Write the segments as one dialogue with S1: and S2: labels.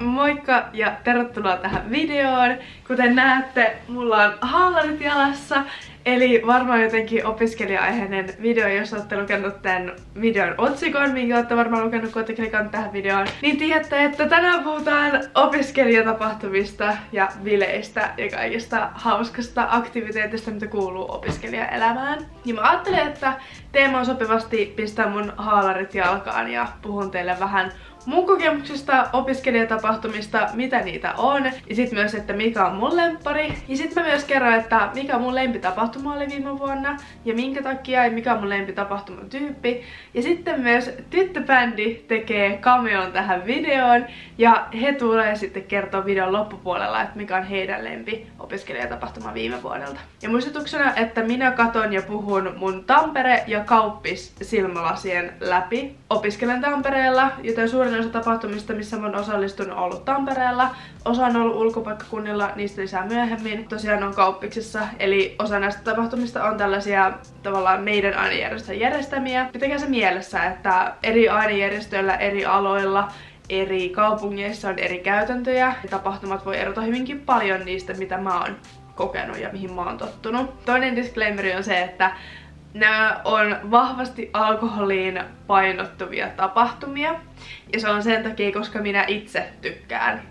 S1: Moikka ja tervetuloa tähän videoon. Kuten näette, mulla on haalarit jalassa, eli varmaan jotenkin opiskelija-aiheinen video, jos olette lukenut tämän videon otsikon, minkä olette varmaan lukenut, kun olette tähän videoon, niin tiedätte, että tänään puhutaan opiskelijatapahtumista ja bileistä ja kaikista hauskasta aktiviteetista, mitä kuuluu opiskelijaelämään. Ja mä ajattelin, että teema on sopivasti pistää mun haalarit jalkaan ja puhun teille vähän mun kokemuksista, opiskelijatapahtumista, mitä niitä on, ja sitten myös, että mikä on mun lempari. Ja sitten mä myös kerron, että mikä mun lempitapahtuma oli viime vuonna, ja minkä takia, ja mikä on mun lempitapahtuman tyyppi. Ja sitten myös tyttöbändi tekee cameon tähän videoon, ja he tulee sitten kertoa videon loppupuolella, että mikä on heidän lempi opiskelijatapahtuma viime vuodelta. Ja muistutuksena, että minä katon ja puhun mun Tampere ja Kauppis silmälasien läpi. Opiskelen Tampereella, joten suurin osa tapahtumista, missä mä oon osallistunut, on ollut Tampereella. Osa on ollut ulkopaikkakunnilla, niistä lisää myöhemmin. Tosiaan on kauppiksessa, eli osa näistä tapahtumista on tällaisia tavallaan meidän ainejärjestön järjestämiä. Pitäkää se mielessä, että eri ainejärjestöillä eri aloilla eri kaupungeissa on eri käytäntöjä. Tapahtumat voi erota hyvinkin paljon niistä, mitä mä oon kokenut ja mihin mä oon tottunut. Toinen disclaimeri on se, että nämä on vahvasti alkoholiin painottuvia tapahtumia. Ja se on sen takia, koska minä itse tykkään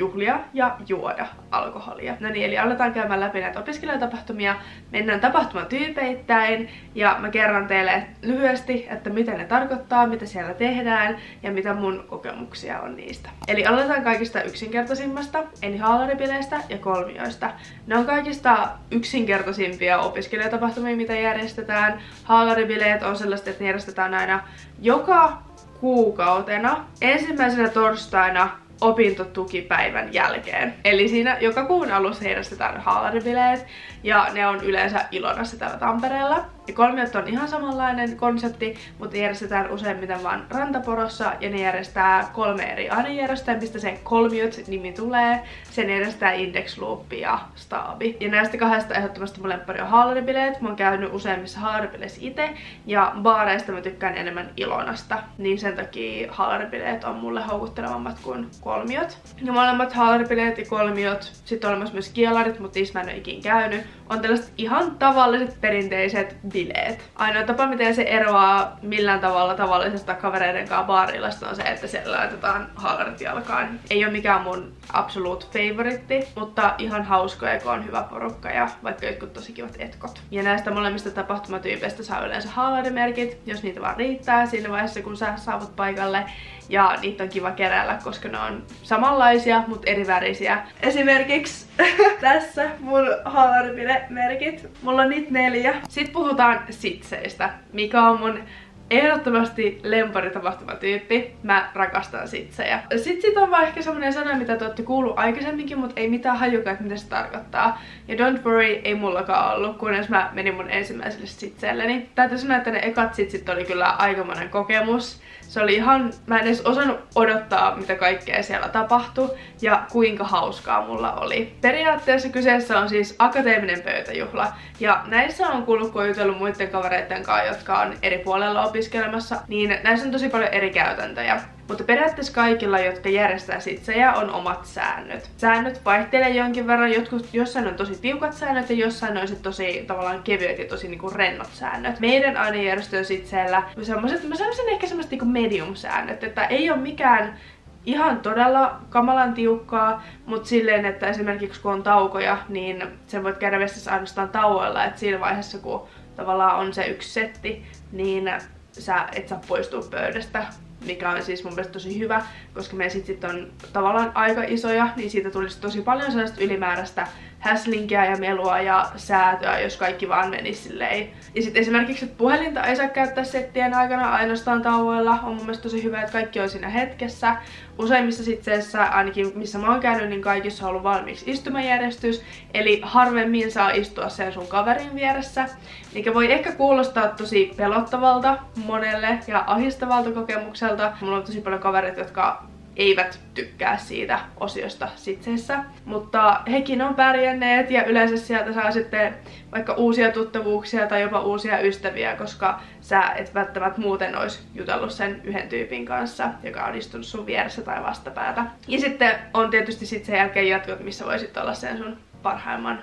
S1: juhlia ja juoda alkoholia. No niin, eli aletaan käymään läpi näitä opiskelijatapahtumia. Mennään tapahtumatyypeittäin ja mä kerron teille lyhyesti, että mitä ne tarkoittaa, mitä siellä tehdään ja mitä mun kokemuksia on niistä. Eli aloitetaan kaikista yksinkertaisimmasta, eli haalaribileistä ja kolmioista. Ne on kaikista yksinkertaisimpia opiskelijatapahtumia, mitä järjestetään. Haalaribileet on sellaista, että ne järjestetään aina joka kuukautena ensimmäisenä torstaina opintotukipäivän jälkeen. Eli siinä joka kuun alussa järjestetään haalaribileet ja ne on yleensä Ilonassa täällä Tampereella. Ja kolmiot on ihan samanlainen konsepti, mutta järjestetään useimmiten vaan Rantaporossa ja ne järjestää kolme eri ainejärjestöä, mistä se kolmiot nimi tulee. Sen järjestää Index Loop ja Staabi. Ja näistä kahdesta ehdottomasti mun lemppari on haalaribileet. Mä oon käynyt useimmissa haalaribileissä itse ja baareista mä tykkään enemmän Ilonasta. Niin sen takia haalaribileet on mulle houkuttelevammat kuin kolmiot. Ja molemmat haalaribileet ja kolmiot, sitten on olemassa myös kielarit, mutta niissä mä en ole ikin käynyt on tällaiset ihan tavalliset perinteiset bileet. Ainoa tapa, miten se eroaa millään tavalla tavallisesta kavereiden kanssa baarilasta on se, että siellä laitetaan haalarit jalkaan. Ei ole mikään mun absolute favoritti, mutta ihan hauskoja, kun on hyvä porukka ja vaikka jotkut tosi kivat etkot. Ja näistä molemmista tapahtumatyypeistä saa yleensä haalarimerkit, jos niitä vaan riittää siinä vaiheessa, kun sä saavut paikalle. Ja niitä on kiva keräillä, koska ne on samanlaisia, mutta eri värisiä. Esimerkiksi tässä mun haalaripide-merkit. Mulla on niitä neljä. Sitten puhutaan sitseistä, mikä on mun ehdottomasti tyyppi. Mä rakastan sitsejä. Sitten sit on vaan ehkä semmonen sana, mitä te olette kuullut aikaisemminkin, mutta ei mitään hajukaan, että mitä se tarkoittaa. Ja don't worry, ei mullakaan ollut, kunnes mä menin mun ensimmäiselle sitseelleni. Täytyy sanoa, että ne ekat sitsit oli kyllä aikamoinen kokemus. Se oli ihan, mä en edes osannut odottaa, mitä kaikkea siellä tapahtui ja kuinka hauskaa mulla oli. Periaatteessa kyseessä on siis akateeminen pöytäjuhla ja näissä on kuullut, kun jutellut muiden kavereiden kanssa, jotka on eri puolella opiskelemassa, niin näissä on tosi paljon eri käytäntöjä. Mutta periaatteessa kaikilla, jotka järjestää sitsejä, on omat säännöt. Säännöt vaihtelee jonkin verran, jotkut, jossain on tosi tiukat säännöt ja jossain on sit tosi tavallaan kevyet ja tosi niinku rennot säännöt. Meidän ainejärjestön sitseillä semmoset, mä sanoisin ehkä semmoset niinku medium-säännöt, että ei ole mikään ihan todella kamalan tiukkaa, mutta silleen, että esimerkiksi kun on taukoja, niin sen voit käydä vessassa ainoastaan tauoilla, että siinä vaiheessa kun tavallaan on se yksi setti, niin sä et saa poistua pöydästä mikä on siis mun mielestä tosi hyvä, koska meidän sit on tavallaan aika isoja, niin siitä tulisi tosi paljon sellaista ylimääräistä häslinkiä ja melua ja säätöä, jos kaikki vaan menisi silleen. Ja sitten esimerkiksi, että puhelinta ei saa käyttää settien aikana ainoastaan tauoilla, on mun mielestä tosi hyvä, että kaikki on siinä hetkessä. Useimmissa sitseissä, ainakin missä mä oon käynyt, niin kaikissa on ollut valmiiksi istumajärjestys, eli harvemmin saa istua sen sun kaverin vieressä, mikä voi ehkä kuulostaa tosi pelottavalta monelle ja ahistavalta kokemukselta. Mulla on tosi paljon kavereita, jotka eivät tykkää siitä osiosta sitseessä. Mutta hekin on pärjänneet ja yleensä sieltä saa sitten vaikka uusia tuttavuuksia tai jopa uusia ystäviä, koska sä et välttämättä muuten olisi jutellut sen yhden tyypin kanssa, joka on istunut sun vieressä tai vastapäätä. Ja sitten on tietysti sitten sen jälkeen jatkot, missä voisit olla sen sun parhaimman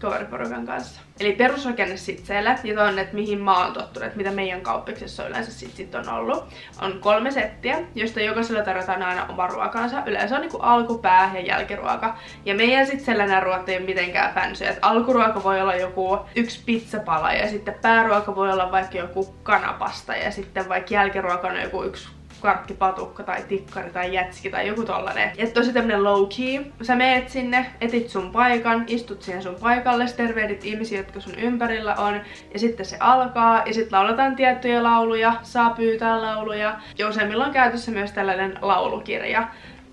S1: kaveriporukan kanssa. Eli perusrakenne sitseille, ja ton, että mihin mä oon tottunut, että mitä meidän kauppiksessa yleensä sit, sit on ollut, on kolme settiä, joista jokaisella tarjotaan aina oma ruokansa. Yleensä on niinku alkupää ja jälkiruoka. Ja meidän sitseillä nämä ruoat ei ole mitenkään fancy. Et alkuruoka voi olla joku yksi pizzapala ja sitten pääruoka voi olla vaikka joku kanapasta ja sitten vaikka jälkiruoka on joku yksi karkkipatukka tai tikkari tai jätski tai joku tollanen. Ja tosi tämmönen low key. Sä meet sinne, etit sun paikan, istut siihen sun paikalle, tervehdit ihmisiä, jotka sun ympärillä on. Ja sitten se alkaa ja sitten lauletaan tiettyjä lauluja, saa pyytää lauluja. Ja useimmilla on käytössä myös tällainen laulukirja.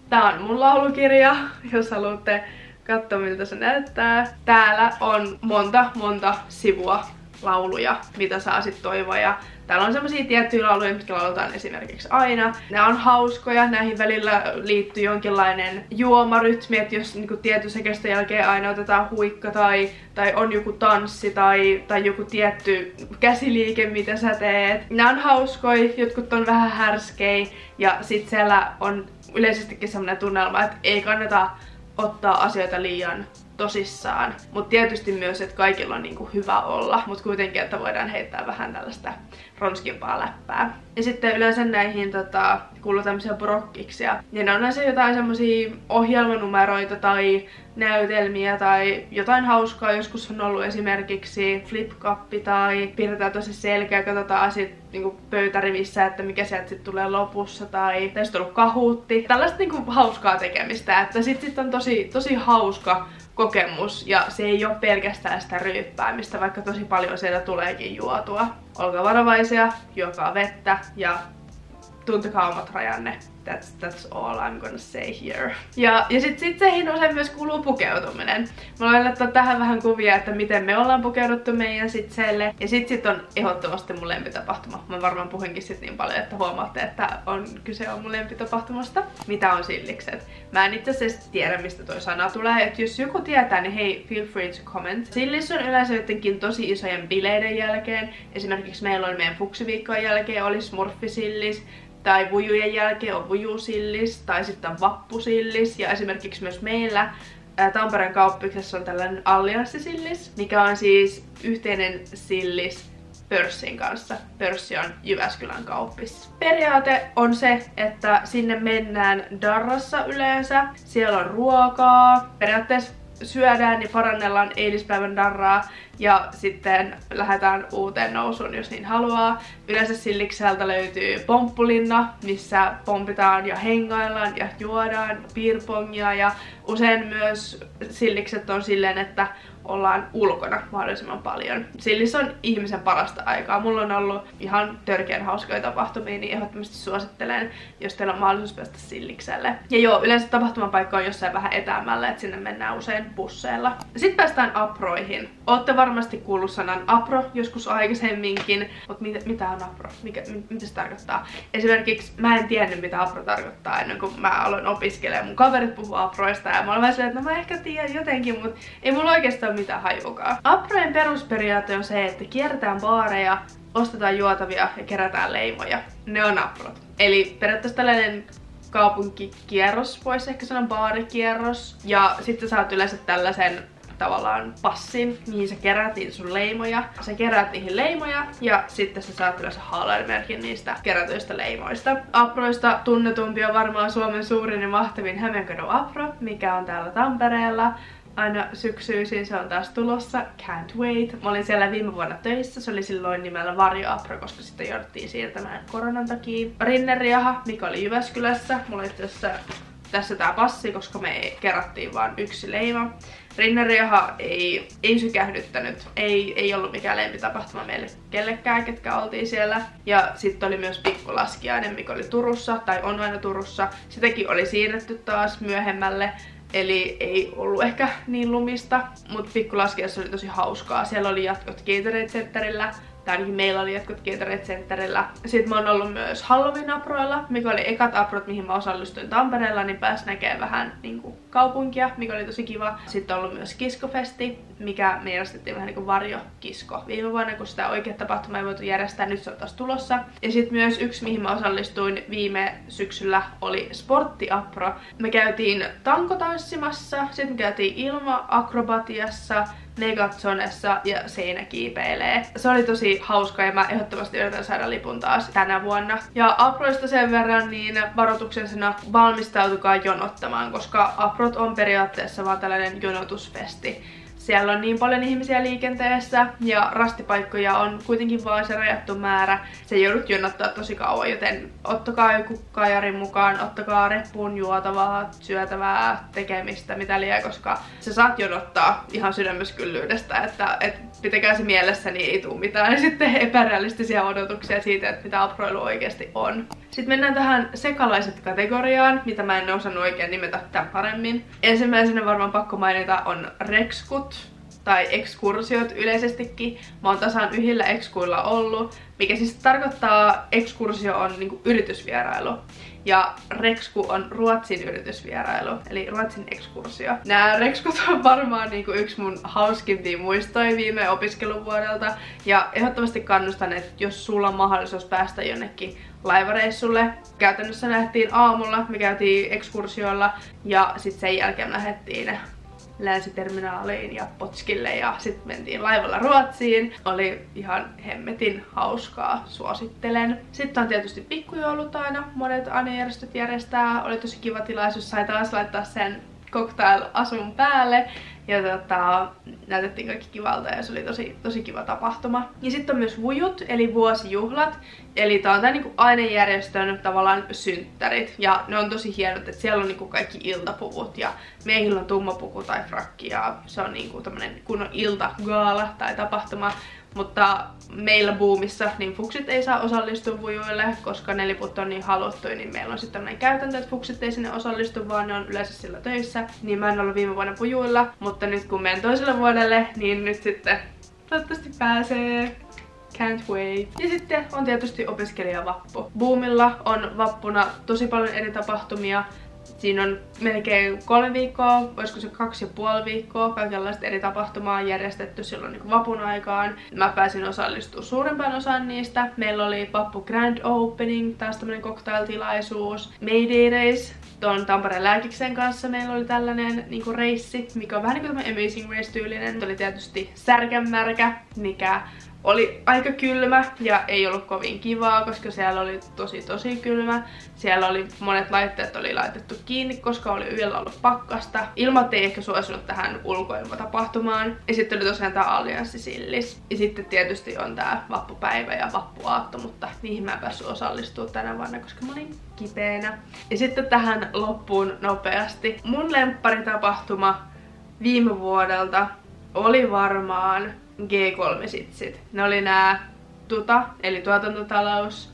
S1: Tää on mun laulukirja, jos haluatte katsoa miltä se näyttää. Täällä on monta monta sivua lauluja, mitä saa sit toivoa. Ja täällä on semmosia tiettyjä lauluja, mitkä lauletaan esimerkiksi aina. Nämä on hauskoja, näihin välillä liittyy jonkinlainen juomarytmi, että jos niinku tietyssä kestä jälkeen aina otetaan huikka tai, tai on joku tanssi tai, tai joku tietty käsiliike, mitä sä teet. Nämä on hauskoja, jotkut on vähän härskei ja sit siellä on yleisestikin semmonen tunnelma, että ei kannata ottaa asioita liian tosissaan. Mutta tietysti myös, että kaikilla on niinku hyvä olla, mutta kuitenkin, että voidaan heittää vähän tällaista ronskimpaa läppää. Ja sitten yleensä näihin tota, kuuluu tämmöisiä brokkiksia. Ja ne on yleensä jotain semmosia ohjelmanumeroita tai näytelmiä tai jotain hauskaa. Joskus on ollut esimerkiksi flipkappi tai piirretään tosi selkeä, katsotaan asiat niinku pöytärivissä, että mikä sieltä sitten tulee lopussa tai, tai sitten ollut kahuutti. Tällaista niinku hauskaa tekemistä, että sitten sit on tosi, tosi hauska kokemus ja se ei ole pelkästään sitä ryyppäämistä, vaikka tosi paljon sieltä tuleekin juotua. Olkaa varovaisia, juokaa vettä ja tuntekaa omat rajanne. That's, that's all I'm gonna say here. Ja, ja sit, sit seihin usein myös kuuluu pukeutuminen. Mä voin laittaa tähän vähän kuvia, että miten me ollaan pukeuduttu meidän sitseille. Ja sit sit on ehdottomasti mun lempitapahtuma. Mä varmaan puhunkin sit niin paljon, että huomaatte, että on kyse on mun lempitapahtumasta. Mitä on sillikset? Mä en itse asiassa tiedä, mistä toi sana tulee. Et jos joku tietää, niin hei, feel free to comment. Sillis on yleensä jotenkin tosi isojen bileiden jälkeen. Esimerkiksi meillä on meidän fuksiviikkojen jälkeen oli smurfisillis tai vujujen jälkeen on vujusillis tai sitten on vappusillis ja esimerkiksi myös meillä Tampereen kauppiksessa on tällainen allianssisillis, mikä on siis yhteinen sillis pörssin kanssa. Pörssi on Jyväskylän kauppis. Periaate on se, että sinne mennään darrassa yleensä. Siellä on ruokaa. Periaatteessa syödään ja parannellaan eilispäivän darraa ja sitten lähdetään uuteen nousuun, jos niin haluaa. Yleensä Sillikseltä löytyy pomppulinna, missä pompitaan ja hengaillaan ja juodaan piirpongia ja usein myös Sillikset on silleen, että ollaan ulkona mahdollisimman paljon. Sillis on ihmisen parasta aikaa. Mulla on ollut ihan törkeän hauskoja tapahtumia, niin ehdottomasti suosittelen, jos teillä on mahdollisuus päästä Sillikselle. Ja joo, yleensä tapahtumapaikka on jossain vähän etäämällä, että sinne mennään usein busseilla. Sitten päästään aproihin. Ootte varmasti kuullut sanan apro joskus aikaisemminkin, mutta mit, mitä on apro? Mikä, mit, mitä se tarkoittaa? Esimerkiksi mä en tiennyt, mitä apro tarkoittaa ennen kuin mä aloin opiskelemaan. Mun kaverit puhuu aproista ja mä olen vähän että no mä ehkä tiedän jotenkin, mutta ei mulla oikeastaan mitään hajukaan. Aprojen perusperiaate on se, että kierretään baareja, ostetaan juotavia ja kerätään leimoja. Ne on aprot. Eli periaatteessa tällainen kaupunkikierros, voisi ehkä sanoa baarikierros. Ja sitten saat yleensä tällaisen tavallaan passin, mihin sä niitä sun leimoja. Sä keräät niihin leimoja ja sitten sä saat yleensä haalainmerkin niistä kerätyistä leimoista. Aproista tunnetumpi on varmaan Suomen suurin ja mahtavin Hämeenkadon Apro, mikä on täällä Tampereella aina syksyisin, se on taas tulossa, can't wait. Mä olin siellä viime vuonna töissä, se oli silloin nimellä Varjo Apro, koska sitten jouduttiin siirtämään koronan takia. Rinneriaha, mikä oli Jyväskylässä, mulla oli tässä, tässä tää passi, koska me kerättiin vaan yksi leima. Rinneriaha ei, ei sykähdyttänyt, ei, ei ollut mikään lempitapahtuma meille kellekään, ketkä oltiin siellä. Ja sitten oli myös pikkulaskiainen, mikä oli Turussa, tai on aina Turussa. Sitäkin oli siirretty taas myöhemmälle, Eli ei ollut ehkä niin lumista, mutta pikkulaskiassa oli tosi hauskaa. Siellä oli jatkot Gatorade Centerillä ainakin meillä oli jotkut Gatorade Centerillä. Sitten mä oon ollut myös Halloween-aproilla, mikä oli ekat aprot, mihin mä osallistuin Tampereella, niin pääs näkemään vähän niin kuin, kaupunkia, mikä oli tosi kiva. Sitten on ollut myös Kiskofesti, mikä me järjestettiin vähän niin kuin varjokisko viime vuonna, kun sitä oikea tapahtuma ei voitu järjestää, nyt se on taas tulossa. Ja sitten myös yksi, mihin mä osallistuin viime syksyllä, oli Sporttiapro. Me käytiin tankotanssimassa, sitten me käytiin ilma-akrobatiassa, Megatsonessa ja seinäkiipeilee. Se oli tosi hauska ja mä ehdottomasti yritän saada lipun taas tänä vuonna. Ja Aproista sen verran, niin varoituksena valmistautukaa jonottamaan, koska Aprot on periaatteessa vaan tällainen jonotusfesti siellä on niin paljon ihmisiä liikenteessä ja rastipaikkoja on kuitenkin vain se rajattu määrä. Se joudut jonottaa tosi kauan, joten ottakaa joku kajarin mukaan, ottakaa reppuun juotavaa, syötävää, tekemistä, mitä liian, koska se saat jonottaa ihan sydämyskyllyydestä, että et pitäkää se mielessä, niin ei tule mitään sitten epärealistisia odotuksia siitä, että mitä aproilu oikeasti on. Sitten mennään tähän sekalaiset kategoriaan, mitä mä en osannut oikein nimetä tämän paremmin. Ensimmäisenä varmaan pakko mainita on Rexkut, tai ekskursiot yleisestikin. Mä oon tasan yhdellä ekskuilla ollut, mikä siis tarkoittaa, ekskursio on niinku yritysvierailu. Ja Rexku on Ruotsin yritysvierailu, eli Ruotsin ekskursio. Nää Rexkut on varmaan niinku yksi mun hauskimpia muistoja viime opiskeluvuodelta. Ja ehdottomasti kannustan, että jos sulla on mahdollisuus päästä jonnekin laivareissulle. Käytännössä lähdettiin aamulla, me käytiin ekskursioilla ja sitten sen jälkeen lähdettiin länsiterminaaliin ja Potskille ja sitten mentiin laivalla Ruotsiin. Oli ihan hemmetin hauskaa, suosittelen. Sitten on tietysti pikkujoulut aina, monet ainejärjestöt järjestää. Oli tosi kiva tilaisuus, sai taas laittaa sen cocktail-asun päälle ja tota, näytettiin kaikki kivalta ja se oli tosi, tosi kiva tapahtuma. Ja sitten on myös vujut, eli vuosijuhlat. Eli tää on tää niinku ainejärjestön tavallaan synttärit. Ja ne on tosi hienot, että siellä on niinku kaikki iltapuvut ja meillä on tummapuku tai frakki ja se on niinku tämmönen kunnon iltagaala tai tapahtuma. Mutta meillä boomissa niin fuksit ei saa osallistua vujuille, koska ne liput on niin haluttu, niin meillä on sitten tämmöinen käytäntö, että fuksit ei sinne osallistu, vaan ne on yleensä sillä töissä. Niin mä en ollut viime vuonna vujuilla, mutta nyt kun menen toiselle vuodelle, niin nyt sitten toivottavasti pääsee. Can't wait. Ja sitten on tietysti opiskelijavappu. Boomilla on vappuna tosi paljon eri tapahtumia. Siinä on melkein kolme viikkoa, voisiko se kaksi ja puoli viikkoa, kaikenlaista eri tapahtumaa järjestetty silloin niin vapun aikaan. Mä pääsin osallistumaan suurimpaan osaan niistä. Meillä oli Vappu Grand Opening, taas tämmönen cocktailtilaisuus. Mayday Race, tuon Tampereen lääkiksen kanssa meillä oli tällainen niinku reissi, mikä on vähän niinku Amazing Race tyylinen. Se oli tietysti särkänmärkä, mikä oli aika kylmä ja ei ollut kovin kivaa, koska siellä oli tosi tosi kylmä. Siellä oli monet laitteet oli laitettu kiinni, koska oli yöllä ollut pakkasta. Ilmat ei ehkä suosinut tähän ulkoilmatapahtumaan. Ja sitten oli tosiaan tää allianssisillis. Ja sitten tietysti on tää vappupäivä ja vappuaatto, mutta niihin mä en päässyt osallistumaan tänä vuonna, koska mä olin kipeänä. Ja sitten tähän loppuun nopeasti. Mun lempparitapahtuma viime vuodelta oli varmaan G3-sitsit. Ne oli nää tuta, eli tuotantotalous,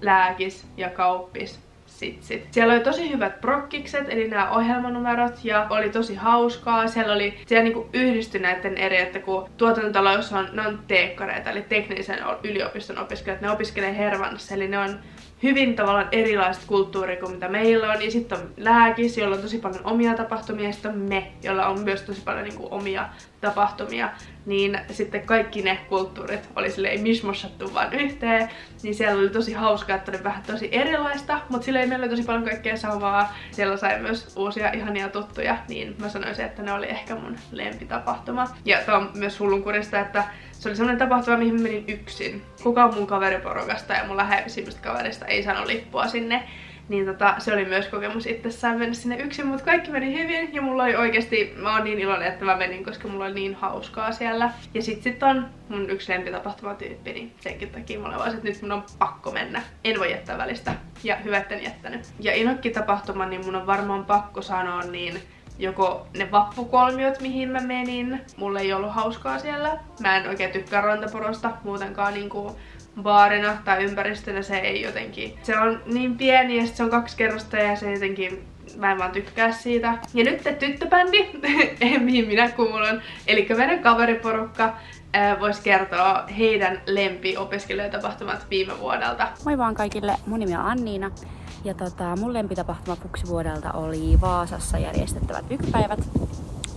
S1: lääkis ja kauppis sitsit. Siellä oli tosi hyvät prokkikset, eli nämä ohjelmanumerot, ja oli tosi hauskaa. Siellä oli, siellä niinku yhdistyi näiden eri, että kun tuotantotalous on, ne on teekkareita, eli teknisen yliopiston opiskelijat, ne opiskelee Hervannassa, eli ne on hyvin tavallaan erilaista kulttuuria kuin mitä meillä on. Ja sitten on lääkis, jolla on tosi paljon omia tapahtumia, ja sitten on me, jolla on myös tosi paljon niin kuin, omia tapahtumia. Niin sitten kaikki ne kulttuurit oli silleen mishmoshattu vaan yhteen. Niin siellä oli tosi hauskaa, että oli vähän tosi erilaista, mutta silleen meillä oli tosi paljon kaikkea samaa. Siellä sai myös uusia ihania tuttuja, niin mä sanoisin, että ne oli ehkä mun lempitapahtuma. Ja tää on myös hullunkurista, että se oli semmonen tapahtuma, mihin menin yksin. Kukaan mun kaveriporukasta ja mun läheisimmistä kaverista ei saanut lippua sinne. Niin tota, se oli myös kokemus itsessään mennä sinne yksin, mutta kaikki meni hyvin ja mulla oli oikeasti, mä oon niin iloinen, että mä menin, koska mulla oli niin hauskaa siellä. Ja sit sit on mun yksi lempitapahtumatyyppi, niin senkin takia mulla vaan, että nyt mun on pakko mennä. En voi jättää välistä. Ja hyvä, etten jättänyt. Ja Inokki-tapahtuma, niin mun on varmaan pakko sanoa, niin joko ne vappukolmiot, mihin mä menin. Mulla ei ollut hauskaa siellä. Mä en oikein tykkää rantaporosta muutenkaan niinku baarina tai ympäristönä se ei jotenkin... Se on niin pieni ja se on kaksi kerrosta ja se jotenkin mä en vaan tykkää siitä. Ja nyt tyttöbändi, mihin minä kuulun, eli meidän kaveriporukka, vois kertoa heidän lempi-opiskelijatapahtumat viime vuodelta.
S2: Moi vaan kaikille, mun nimi on Anniina. Ja tota, mun lempitapahtuma vuodelta oli Vaasassa järjestettävät ykypäivät.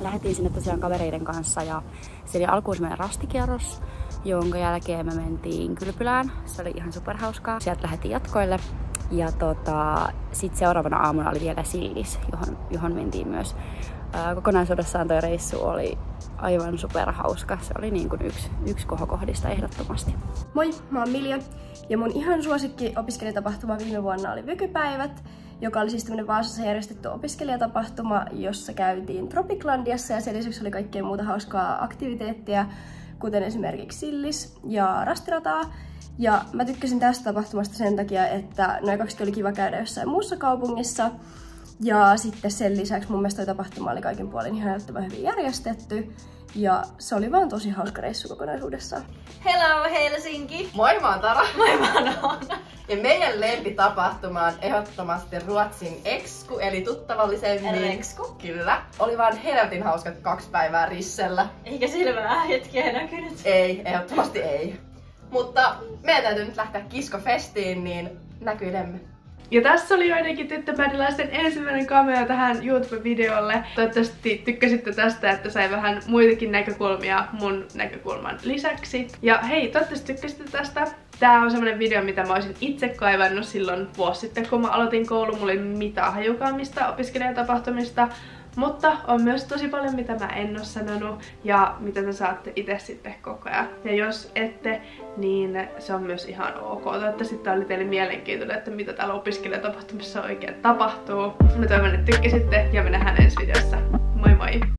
S2: Lähetin sinne tosiaan kavereiden kanssa ja se oli alkuun semmoinen rastikierros, jonka jälkeen me mentiin kylpylään. Se oli ihan superhauskaa. Sieltä lähdettiin jatkoille. Ja tota, sitten seuraavana aamuna oli vielä Sillis, johon, johon mentiin myös. Ää, kokonaisuudessaan tuo reissu oli aivan superhauska. Se oli niin kuin yksi, yksi kohokohdista ehdottomasti.
S3: Moi, mä oon Milja. Ja mun ihan suosikki opiskelijatapahtuma viime vuonna oli Vykypäivät, joka oli siis tämmönen Vaasassa järjestetty opiskelijatapahtuma, jossa käytiin Tropiclandiassa ja sen lisäksi oli kaikkea muuta hauskaa aktiviteettia, kuten esimerkiksi sillis ja rastirataa. Ja mä tykkäsin tästä tapahtumasta sen takia, että noin kaksi oli kiva käydä jossain muussa kaupungissa. Ja sitten sen lisäksi mun mielestä tapahtuma oli kaikin puolin ihan älyttömän hyvin järjestetty. Ja se oli vaan tosi hauska reissu kokonaisuudessaan.
S4: Hello Helsinki!
S5: Moi mä oon Tara!
S4: Moi mä oon.
S5: Ja meidän lempitapahtuma on ehdottomasti Ruotsin Exku, eli tuttavallisemmin.
S4: Exku.
S5: Kyllä. Oli vaan helvetin hauskat kaksi päivää Rissellä.
S4: Eikä silmää hetkeä näkynyt.
S5: Ei, ehdottomasti ei. Mutta meidän täytyy nyt lähteä kiskofestiin, niin näkyilemme.
S1: Ja tässä oli joidenkin tyttöpädiläisten ensimmäinen cameo tähän YouTube-videolle. Toivottavasti tykkäsitte tästä, että sai vähän muitakin näkökulmia mun näkökulman lisäksi. Ja hei, toivottavasti tykkäsitte tästä. Tää on semmonen video, mitä mä olisin itse kaivannut silloin vuosi sitten, kun mä aloitin koulun. Mulla ei mitään hajukaan mistä opiskelijatapahtumista. Mutta on myös tosi paljon, mitä mä en oo sanonut ja mitä te saatte itse sitten koko ajan. Ja jos ette, niin se on myös ihan ok. Toivottavasti tää oli teille mielenkiintoinen, että mitä täällä opiskelijatapahtumassa oikein tapahtuu. Mä toivon, että tykkäsitte ja me nähdään ensi videossa. Moi moi!